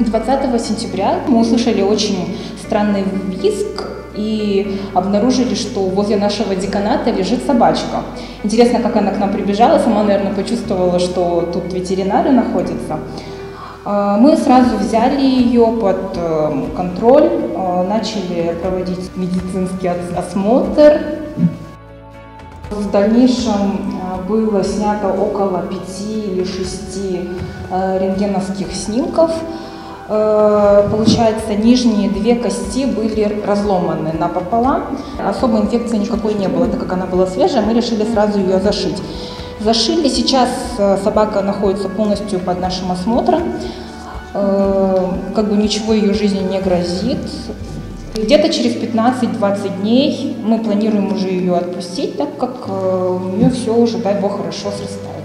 20 сентября мы услышали очень странный визг и обнаружили, что возле нашего деканата лежит собачка. Интересно, как она к нам прибежала, сама, наверное, почувствовала, что тут ветеринары находятся. А, мы сразу взяли ее под э, контроль, э, начали проводить медицинский осмотр. В дальнейшем э, было снято около пяти или шести рентгеновских снимков. Получается, нижние две кости были разломаны напополам. Особой инфекции никакой не было, так как она была свежая, мы решили сразу ее зашить. Зашили, сейчас э, собака находится полностью под нашим осмотром, э, как бы ничего ее жизни не грозит. Где-то через 15-20 дней мы планируем уже ее отпустить, так как э, у нее все уже, дай бог, хорошо срастает.